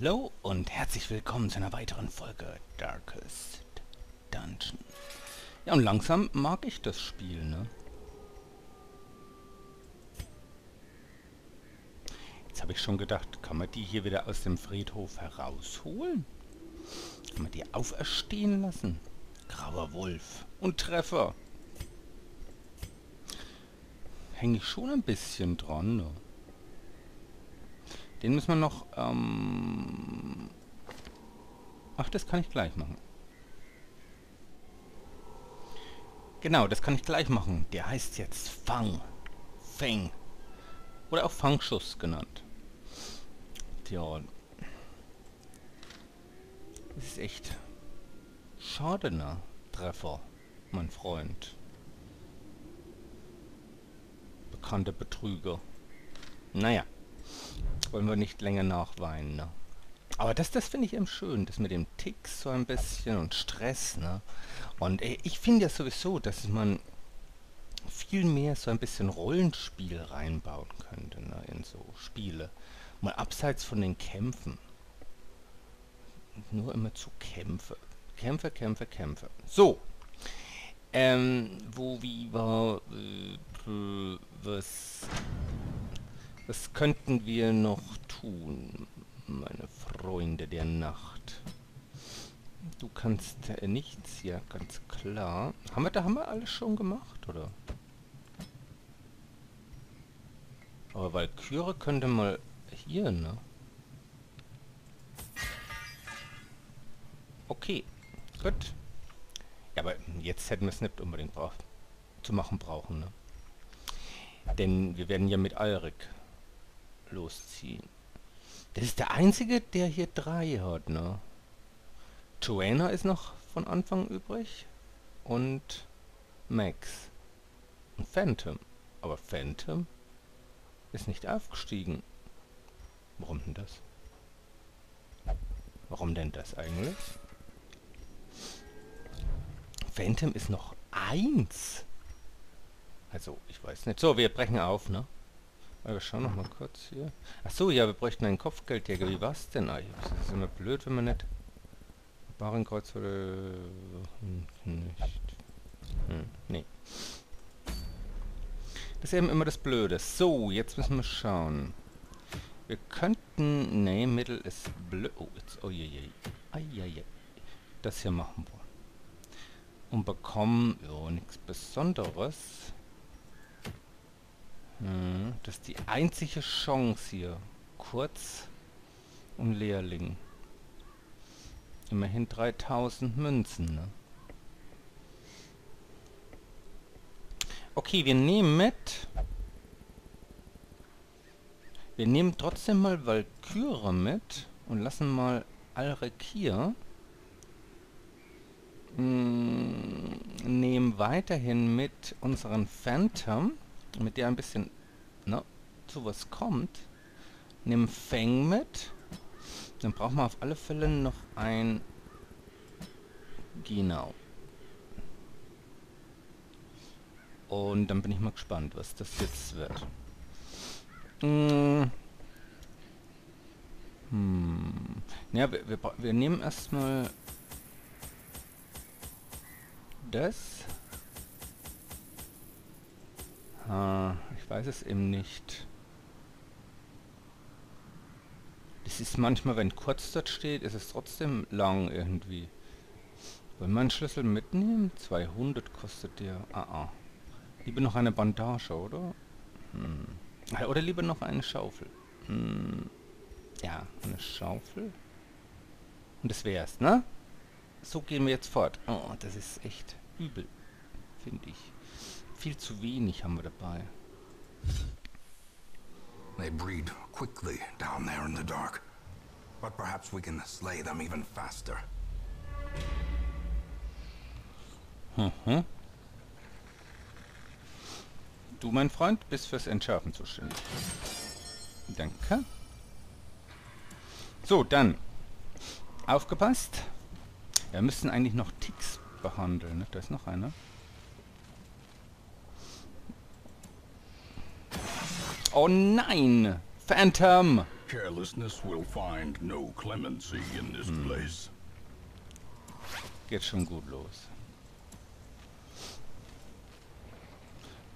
Hallo und herzlich willkommen zu einer weiteren Folge Darkest Dungeon. Ja, und langsam mag ich das Spiel, ne? Jetzt habe ich schon gedacht, kann man die hier wieder aus dem Friedhof herausholen? Kann man die auferstehen lassen? Grauer Wolf und Treffer. Hänge ich schon ein bisschen dran, ne? Den müssen wir noch... Ähm Ach, das kann ich gleich machen. Genau, das kann ich gleich machen. Der heißt jetzt Fang. Fang. Oder auch Fangschuss genannt. Tja. Das ist echt schade, ne? Treffer, mein Freund. Bekannter Betrüger. Naja wollen wir nicht länger nachweinen, ne? Aber das, das finde ich eben schön, das mit dem Ticks so ein bisschen und Stress, ne? Und äh, ich finde ja sowieso, dass man viel mehr so ein bisschen Rollenspiel reinbauen könnte, ne? In so Spiele. Mal abseits von den Kämpfen. Nur immer zu Kämpfe. Kämpfe, Kämpfe, Kämpfe. So. Ähm, wo, wie war, äh, was was könnten wir noch tun, meine Freunde der Nacht? Du kannst äh, nichts, ja, ganz klar. Haben wir, da haben wir alles schon gemacht, oder? Aber Valkyrie könnte mal hier, ne? Okay, gut. Ja, aber jetzt hätten wir es nicht unbedingt zu machen brauchen, ne? Denn wir werden ja mit Alrik losziehen. Das ist der einzige, der hier drei hat, ne? Joanna ist noch von Anfang übrig. Und Max. Und Phantom. Aber Phantom ist nicht aufgestiegen. Warum denn das? Warum denn das eigentlich? Phantom ist noch eins. Also, ich weiß nicht. So, wir brechen auf, ne? Aber schau noch mal kurz hier. Ach so, ja, wir bräuchten einen Kopfgeldjäger. Wie war's denn eigentlich? Das ist immer blöd, wenn man nicht... Barenkreuz würde... Hm, nicht... Hm, nee. Das ist eben immer das Blöde. So, jetzt müssen wir schauen. Wir könnten... Nee, Mittel ist blöd. Oh, jetzt... Oh je, je. Ai, Das hier machen wir. Und bekommen... Ja, nichts Besonderes. Hm, das ist die einzige Chance hier. Kurz und Lehrling. Immerhin 3000 Münzen, ne? Okay, wir nehmen mit... Wir nehmen trotzdem mal Valkyrie mit und lassen mal Alrek hier. Hm, nehmen weiterhin mit unseren Phantom mit der ein bisschen ne, zu was kommt, nimm Feng mit. Dann brauchen wir auf alle Fälle noch ein Genau. Und dann bin ich mal gespannt, was das jetzt wird. Hm. Ja, wir, wir, wir nehmen erstmal das. Ah, ich weiß es eben nicht. Es ist manchmal, wenn kurz dort steht, ist es trotzdem lang irgendwie. Wollen wir einen Schlüssel mitnehmen? 200 kostet der. Ah, ah. Lieber noch eine Bandage, oder? Hm. Oder lieber noch eine Schaufel. Hm. Ja, eine Schaufel. Und das wär's, ne? So gehen wir jetzt fort. Oh, das ist echt übel, finde ich. Viel zu wenig haben wir dabei. They breed quickly down there in the dark. But perhaps we can slay them even faster. Mhm. Du, mein Freund, bist fürs Entschärfen zuständig. Danke. So, dann. Aufgepasst. Wir müssen eigentlich noch Ticks behandeln. Ne? Da ist noch einer. Oh nein! Phantom! Carelessness will find no clemency in this place. Geht schon gut los.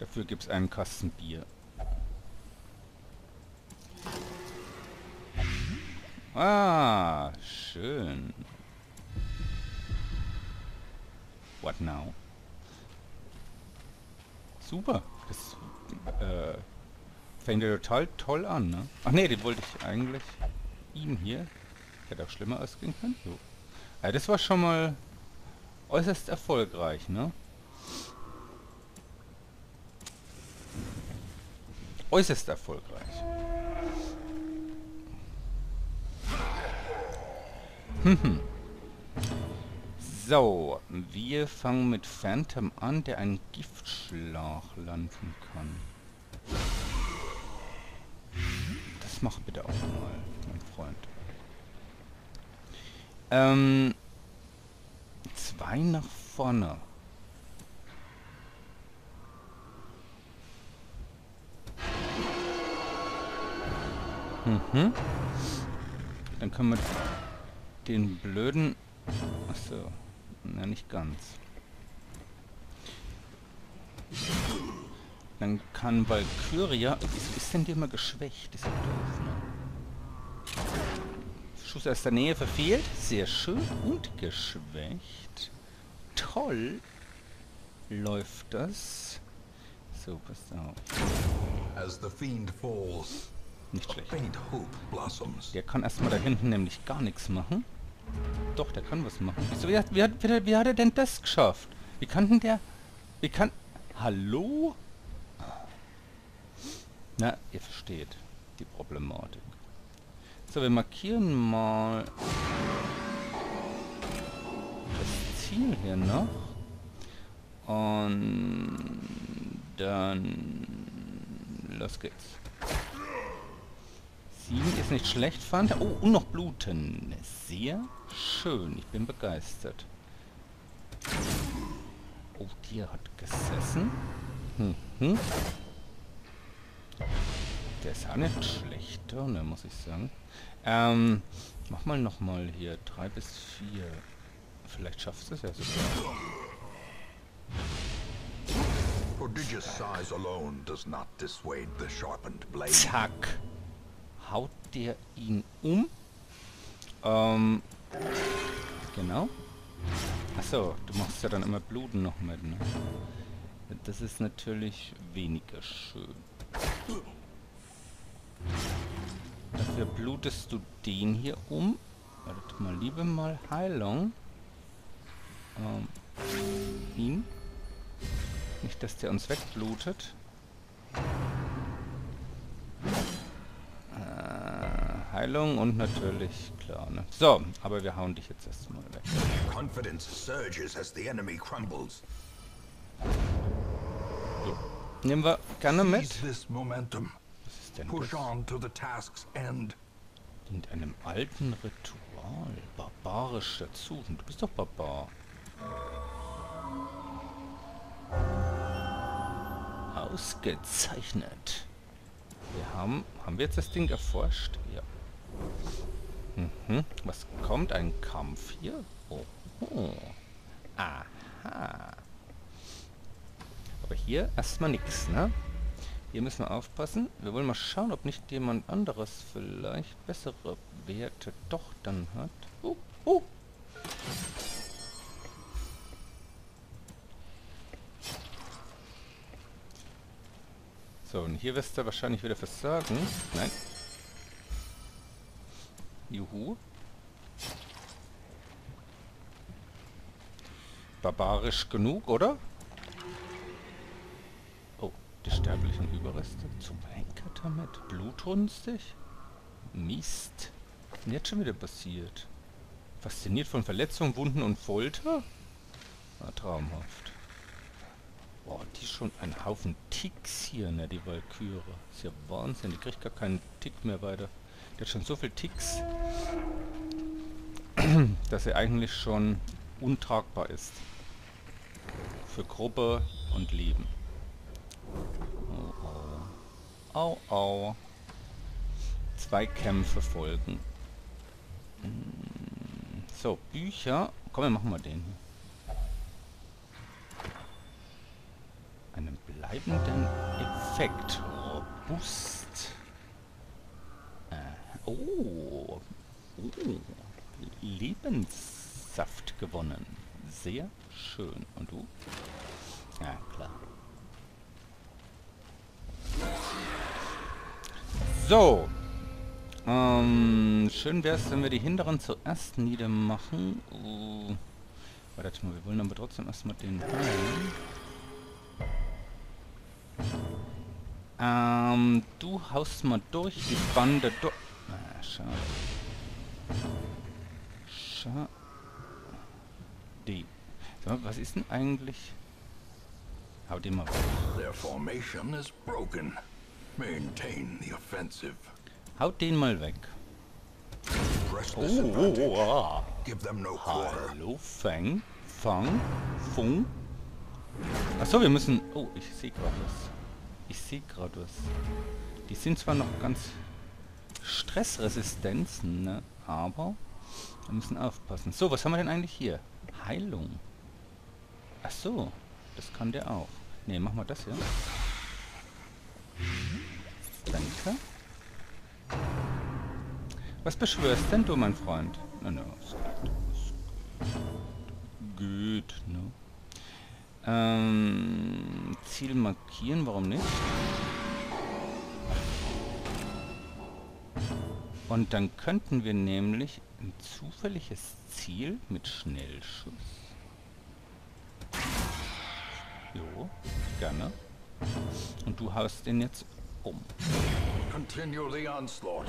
Dafür gibt's einen Kasten Bier. Ah, schön. What now? Super. Das äh, fängt ja total toll an, ne? Ach nee, den wollte ich eigentlich ihm hier. Hätte auch schlimmer ausgehen können. So. Ja, das war schon mal äußerst erfolgreich, ne? Äußerst erfolgreich. Hm. So, wir fangen mit Phantom an, der einen Giftschlag landen kann. Mach bitte auch mal, mein Freund. Ähm, zwei nach vorne. Mhm. Dann können wir den blöden... Achso. Na, nicht ganz. Dann kann Valkyria... Wieso ist denn die immer geschwächt? Ist ja doof, ne? Schuss aus der Nähe verfehlt. Sehr schön. Und geschwächt. Toll. Läuft das. So, pass auf. As the fiend falls, Nicht schlecht. faint hope blossoms. Der kann erstmal da hinten nämlich gar nichts machen. Doch, der kann was machen. Wieso, wie, hat, wie, hat, wie, hat- wie hat er denn das geschafft? Wie kann denn der... Wie kann... Hallo? Na, ihr versteht die Problematik. So, wir markieren mal das Ziel hier noch. Und dann... Los geht's. Sieben ist nicht schlecht, fand er. Oh, und noch Bluten. Sehr schön. Ich bin begeistert. Oh, die hat gesessen. Mhm. Der ist auch nicht schlechter, ne, muss ich sagen. Ähm, mach mal nochmal hier. Drei bis vier. Vielleicht schaffst du es ja sogar. Prodigious size alone does not dissuade the sharpened blade. Zack. Haut der ihn um. Ähm, genau. Achso, du machst ja dann immer Bluten noch mit, ne? Das ist natürlich weniger schön. Dafür blutest du den hier um. Wartet mal, liebe mal Heilung. Ähm, ihn. Nicht, dass der uns wegblutet. Äh, Heilung und natürlich, klar, ne? So, aber wir hauen dich jetzt erstmal weg. Confidence surges as the enemy crumbles. Nehmen wir gerne mit. Was ist denn Push das? on to the task's end. In einem alten Ritual. Barbarisch dazu. Und du bist doch Barbar. Ausgezeichnet. Wir haben... Haben wir jetzt das Ding erforscht? Ja. Mhm. Was kommt? Ein Kampf hier? Oh. oh. Aha. Aber hier erstmal nichts, ne? Hier müssen wir aufpassen. Wir wollen mal schauen, ob nicht jemand anderes vielleicht bessere Werte doch dann hat. Uh, uh. So, und hier wirst du wahrscheinlich wieder versagen. Nein. Juhu. Barbarisch genug, oder? Überreste. Zum Henker damit. Blutrünstig? Mist. Und jetzt schon wieder passiert. Fasziniert von Verletzungen, Wunden und Folter? Na, traumhaft. Boah, die schon ein Haufen Ticks hier, ne, die Valkyrie. Ist ja Wahnsinn, die kriegt gar keinen Tick mehr weiter. Die hat schon so viel Ticks, dass sie eigentlich schon untragbar ist. Für Gruppe und Leben. Au, au. Zwei Kämpfe folgen. Hm, So, Bücher. Komm, wir machen mal den. Einen bleibenden Effekt. Robust. Äh, oh. oh. Lebenssaft gewonnen. Sehr schön. Und du? Ja, klar. So. Ähm, schön wäre es, wenn wir die hinteren zuerst niedermachen. Uh, warte mal, wir wollen aber trotzdem erstmal den heilen. Ähm, du haust mal durch die Bande durch. Ah, schade. Schade. So, was ist denn eigentlich? Hau den mal. Their formation is broken. Maintain the offensive. Haut den mal weg. Oh, oh, oh, ah. Hallo, Fang, Fang, Fung. Achso, wir müssen... Oh, ich sehe gerade was. Ich sehe gerade was. Die sind zwar noch ganz Stressresistenzen, ne? aber wir müssen aufpassen. So, was haben wir denn eigentlich hier? Heilung. Ach so, das kann der auch. Ne, machen wir das hier. Danke. Was beschwörst denn du, mein Freund? Na, na, ist gut. Ist gut, ne? Ähm, Ziel markieren, warum nicht? Und dann könnten wir nämlich ein zufälliges Ziel mit Schnellschuss. Jo, gerne. Und du haust den jetzt um. Continue the onslaught.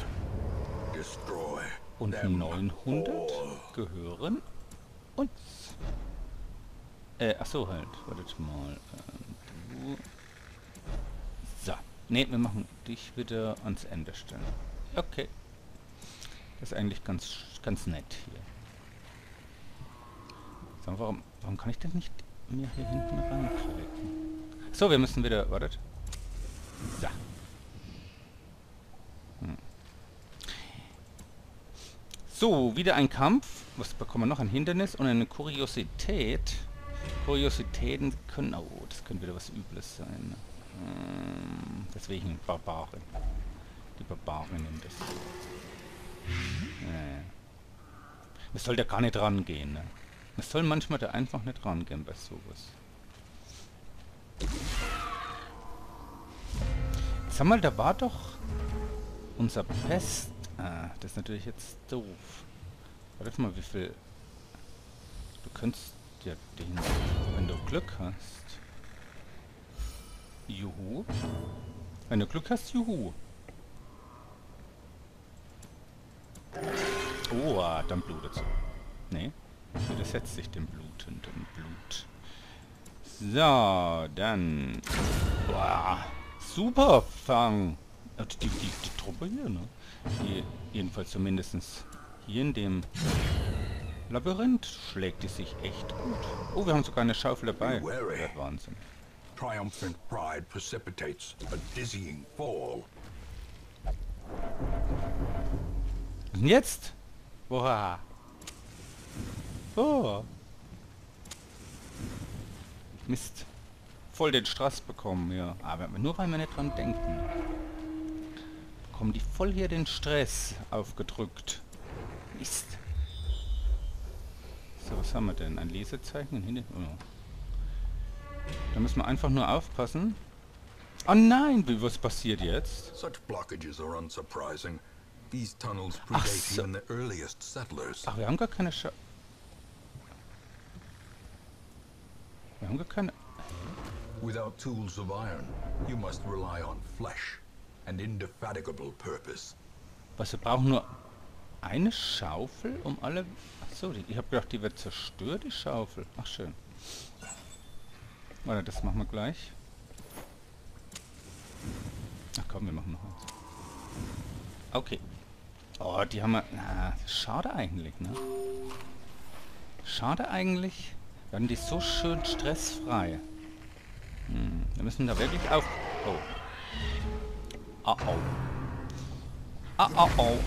Destroy Und them 900 all. gehören uns. Äh, ach so halt. Wartet mal. Ähm. So. Ne, wir machen dich wieder ans Ende stellen. Okay. Das ist eigentlich ganz, ganz nett hier. So, warum, warum kann ich denn nicht mir hier hinten ranklicken? So, wir müssen wieder... Wartet. So. So, wieder ein Kampf. Was bekommen wir noch? Ein Hindernis und eine Kuriosität. Kuriositäten können... Oh, das könnte wieder was Übles sein. Ähm, deswegen Barbaren. Die Barbarinnen das. Äh. Man soll da gar nicht rangehen, ne? Soll manchmal da einfach nicht rangehen bei sowas. Sag mal, da war doch unser Pest... Ah, das ist natürlich jetzt doof. Warte mal, wie viel... Du könntest ja den... Wenn du Glück hast... Juhu. Wenn du Glück hast, juhu. Oh, ah, dann blutet sie. Nee. Widersetzt sich dem blutenden Blut. So, dann... Boah, super Fang. Äh, Die, die, die Truppe hier, ne? Die, jedenfalls zumindest hier in dem Labyrinth schlägt die sich echt gut. Oh, wir haben sogar eine Schaufel dabei. Ja, Wahnsinn. Triumphant pride precipitates a dizzying fall. Denn jetzt? Boah. Oh. Mist. Voll den Strass bekommen, ja. Aber nur weil wir nicht dran denken. Bekommen die voll hier den Stress aufgedrückt. Mist. So, was haben wir denn? Ein Lesezeichen? Hinter oh. Da müssen wir einfach nur aufpassen. Oh nein, wie was passiert jetzt? Such blockages are unsurprising. These tunnels predate so. even the earliest settlers. Ach, wir haben gar keine Scha... Wir haben gar keine... Without tools of iron, you must rely on flesh and indefatigable purpose. Was, wir brauchen nur eine Schaufel, um alle... Achso, ich habe gedacht, die wird zerstört, die Schaufel. Ach, schön. Warte, das machen wir gleich. Ach komm, wir machen noch eins. Okay. Oh, die haben wir... Na, schade eigentlich, ne? Schade eigentlich. Hatten die so schön stressfrei. Hm, wir müssen da wirklich auf... Oh. Oh, oh. Ah, oh, oh.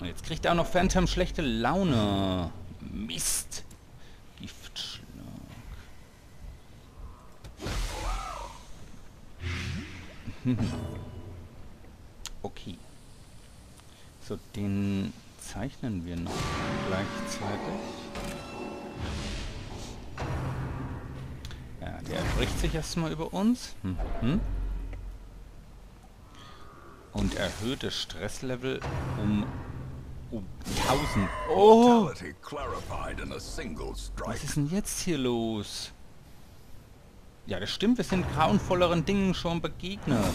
Und jetzt kriegt er auch noch Phantom schlechte Laune. Mist. Giftschlag. okay. So, den zeichnen wir noch gleichzeitig. Ja, der bricht sich erstmal über uns. Mhm. Und erhöhte Stresslevel um, um 1000. Oh! Was ist denn jetzt hier los? Ja, das stimmt, wir sind grauenvolleren Dingen schon begegnet.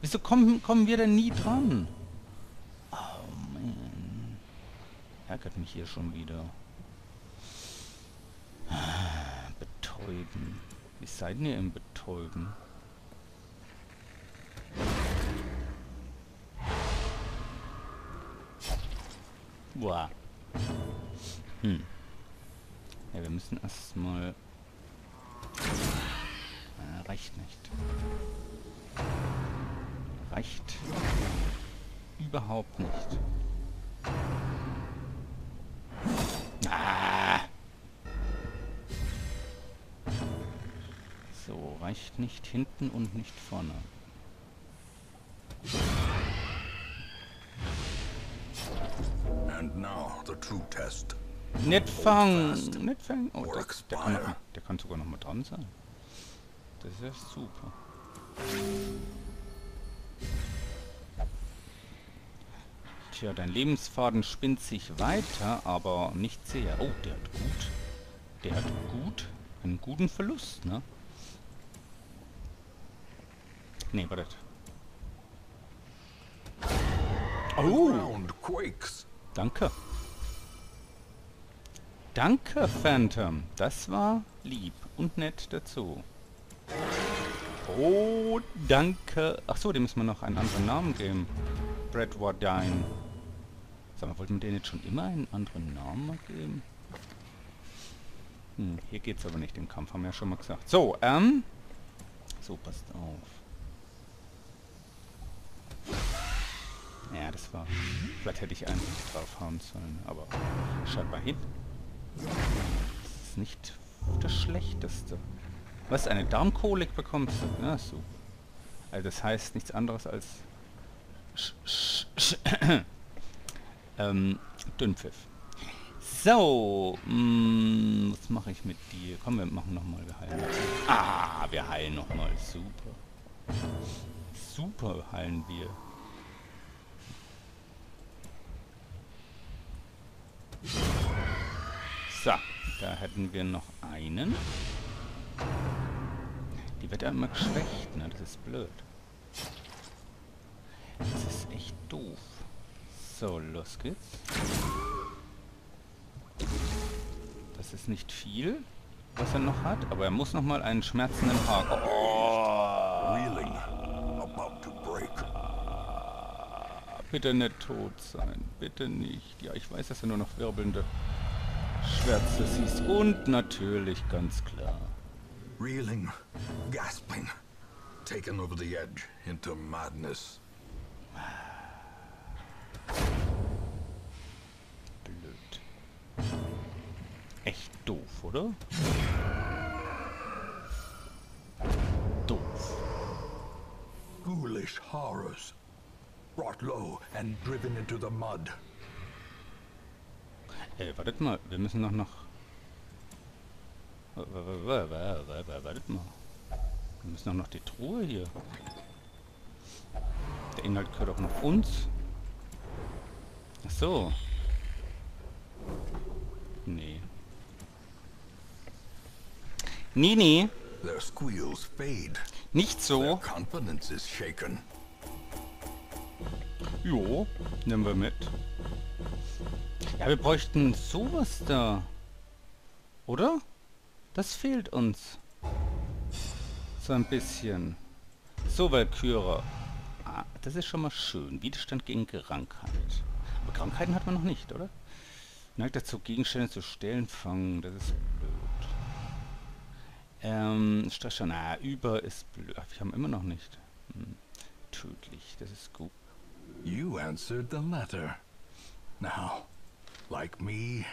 Wieso kommen, kommen wir denn nie dran? Oh, man. Ärgert mich hier schon wieder. Betäuben. Wie seid ihr im Betäuben? Boah. Hm. Ja, wir müssen erstmal... Äh, reicht nicht. Reicht überhaupt nicht. Ah! So, reicht nicht hinten und nicht vorne. The true test. Nicht fangen! Nicht fangen! Oh, der, der, kann noch, der kann sogar noch mal dran sein. Das ist ja super. Tja, dein Lebensfaden spinnt sich weiter, aber nicht sehr. Oh, der hat gut. Der hat gut. Einen guten Verlust, ne? Nee, wartet. Oh! Danke. Danke, Phantom. Das war lieb und nett dazu. Oh, danke. Ach so, dem müssen wir noch einen anderen Namen geben. Bradwardine. Sag mal, wollten wir denen jetzt schon immer einen anderen Namen geben? Hm, hier geht's aber nicht im Kampf, haben wir ja schon mal gesagt. So, ähm... So, passt auf. Ja, das war... Vielleicht hätte ich eigentlich draufhauen sollen, aber schaut mal hin. Das ist nicht das Schlechteste. Was, eine Darmkolik bekommst du? Ja, so. Also das heißt nichts anderes als... Sch, sch, sch, ähm, Dünnpfiff. So, mh, mm, was mache ich mit dir? Komm, wir machen nochmal, wir heilen. Ah, wir heilen nochmal. Super. Super heilen wir. So, da hätten wir noch einen. Die wird ja immer geschwächt, ne? Das ist blöd. Das ist echt doof. So, los geht's. Das ist nicht viel, was er noch hat, aber er muss noch mal einen schmerzenden Haken. Oh. Bitte nicht tot sein. Bitte nicht. Ja, ich weiß, dass er nur noch wirbelnde Schwärze siehst. Und natürlich, ganz klar. Reeling, gasping, taken over the edge into madness. Blöd. Echt doof, oder? Doof. Ghoulish horrors. Brought low and driven into the mud. Ey, wartet mal, wir müssen noch nach... Wartet mal. Wir müssen auch noch die Truhe hier. Der Inhalt gehört auch noch uns. Ach so. Nee. Nee, nee. Their squeals fade. Nicht so. Jo, nehmen wir mit. Ja, wir bräuchten sowas da. Oder? Das fehlt uns. So ein bisschen. So, Valkyra. Ah, das ist schon mal schön. Widerstand gegen Krankheit. Aber Krankheiten hat man noch nicht, oder? Neigt dazu, Gegenstände zu stellen, fangen. Das ist blöd. Ähm, Stressstand. Ah, über ist blöd. Wir haben immer noch nicht. Hm. tödlich. Das ist gut. You answered the letter. Now, like me,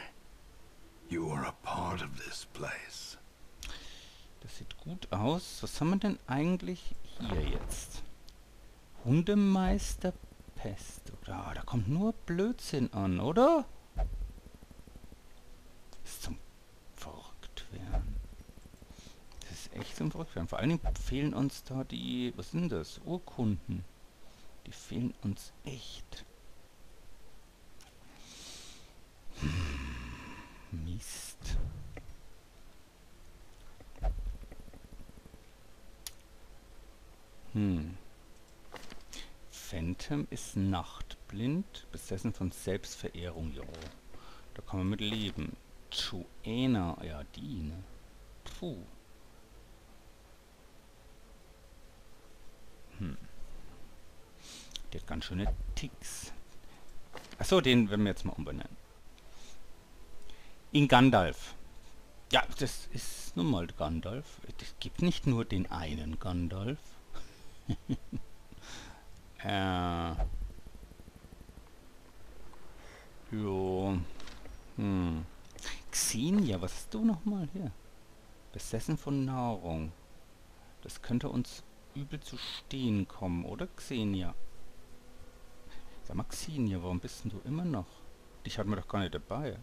you are a part of this place. Das sieht gut aus. Was haben wir denn eigentlich hier jetzt? Hundemeister Pest. Oder? Da kommt nur Blödsinn an, oder? Das ist zum verrückt werden. Das ist echt zum verrückt werden. Vor allen Dingen fehlen uns da die... Was sind das? Urkunden. Die fehlen uns echt. Hm, Mist. Hm. Phantom ist nachtblind, besessen von Selbstverehrung, jo. Da kann man mit leben. Joanna, ja die, ne? Puh. Hm. Der hat ganz schöne Ticks. Achso, den werden wir jetzt mal umbenennen. In Gandalf. Ja, das ist nun mal Gandalf. Es gibt nicht nur den einen Gandalf. äh. Jo. Hm. Xenia, was hast du nochmal hier? Besessen von Nahrung. Das könnte uns übel zu stehen kommen, oder Xenia? Sag mal, Xenia, warum bist denn du immer noch? Dich hatten wir doch gar nicht dabei.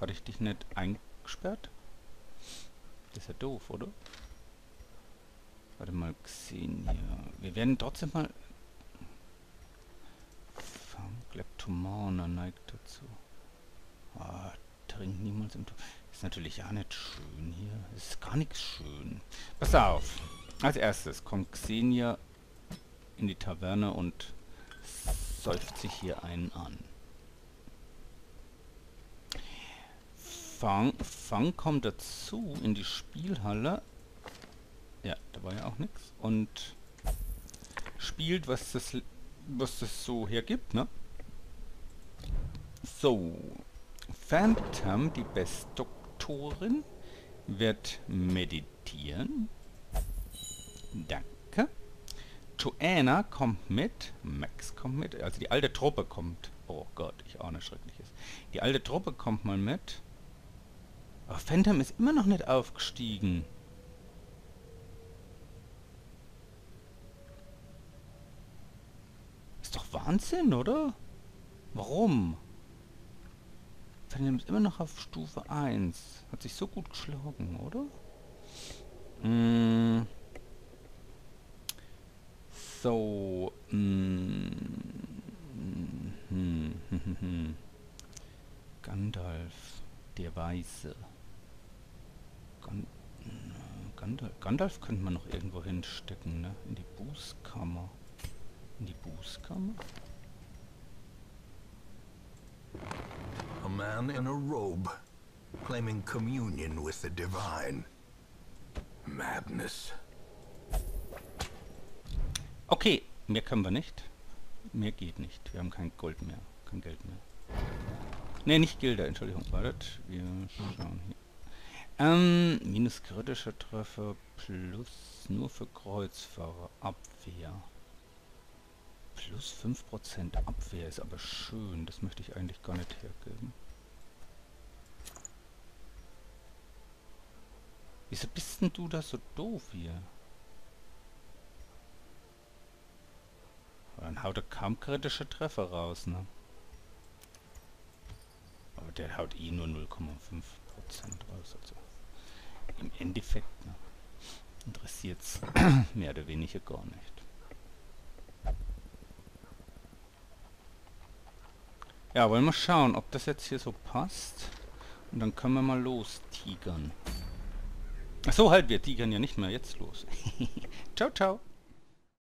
Hatte ich dich nicht eingesperrt? Das ist ja doof, oder? Warte mal, Xenia. Wir werden trotzdem mal... Kleptomane neigt dazu. Ah, trink niemals im... Ist natürlich ja nicht schön hier. Ist gar nichts schön. Pass auf. Als erstes kommt Xenia in die Taverne und säuft sich hier einen an. Fang, Fang kommt dazu in die Spielhalle. Ja, da war ja auch nichts. Und spielt, was das, was das so hergibt, ne? So. Phantom, die Bestdoktorin, wird meditieren. Danke. Joanna kommt mit. Max kommt mit. Also die alte Truppe kommt. Oh Gott, ich ahne Schreckliches. Die alte Truppe kommt mal mit. Aber Phantom ist immer noch nicht aufgestiegen. Ist doch Wahnsinn, oder? Warum? Phantom ist immer noch auf Stufe 1. Hat sich so gut geschlagen, oder? Mmh. So. Mm, hm, hm, hm, Gandalf, der Weiße. Gan Gandalf, Gandalf könnte man noch irgendwo hinstecken, ne? In die Bußkammer. In die Bußkammer? A man in a robe, claiming communion with the divine. Madness. Okay, mehr können wir nicht. Mehr geht nicht. Wir haben kein Gold mehr. Kein Geld mehr. Ne, nicht Gilder, Entschuldigung. Wartet. Wir schauen hier. Ähm, minus kritischer Treffer plus nur für Kreuzfahrer. Abwehr. Plus 5% Abwehr ist aber schön. Das möchte ich eigentlich gar nicht hergeben. Wieso bist denn du da so doof hier? Dann haut er kaum kritische Treffer raus, ne? Aber der haut eh nur 0,5% raus, also im Endeffekt ne? interessiert's mehr oder weniger gar nicht. Ja, wollen wir schauen, ob das jetzt hier so passt. Und dann können wir mal los tigern. Ach so, halt, wir tigern ja nicht mehr jetzt los. ciao, ciao.